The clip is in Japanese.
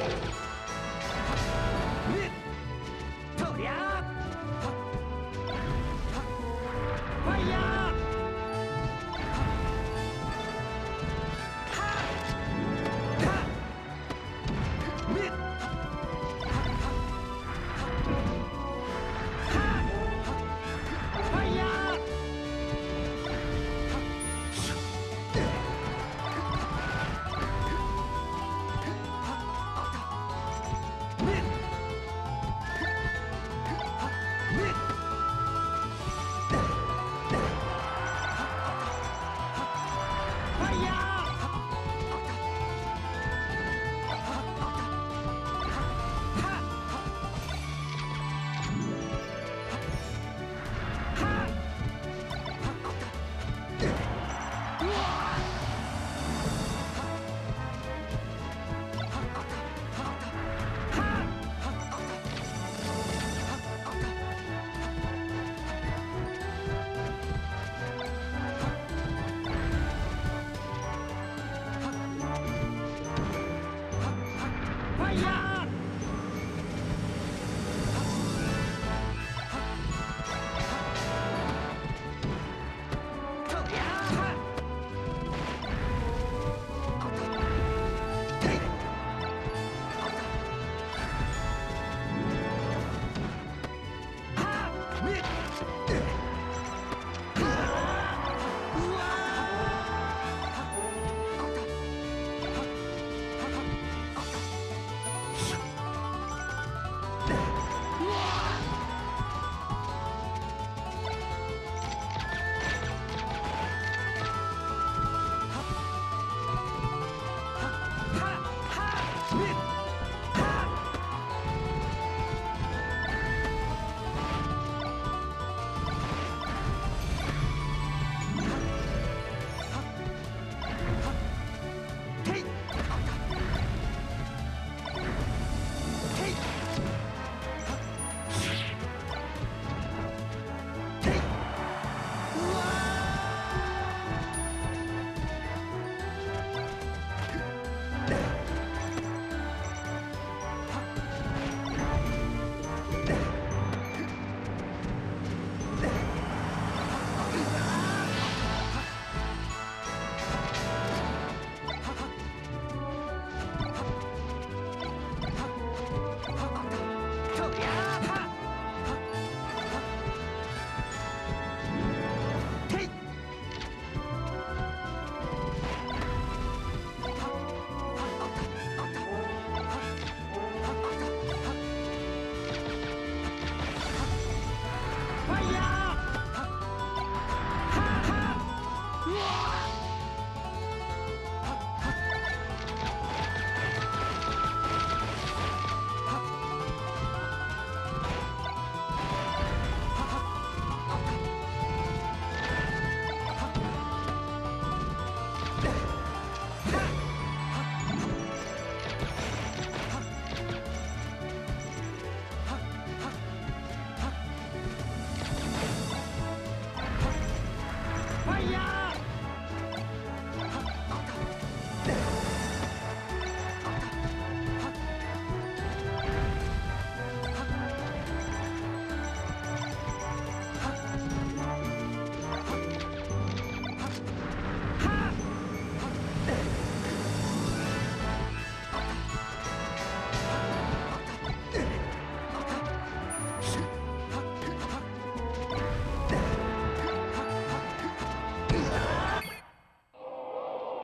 哎 Me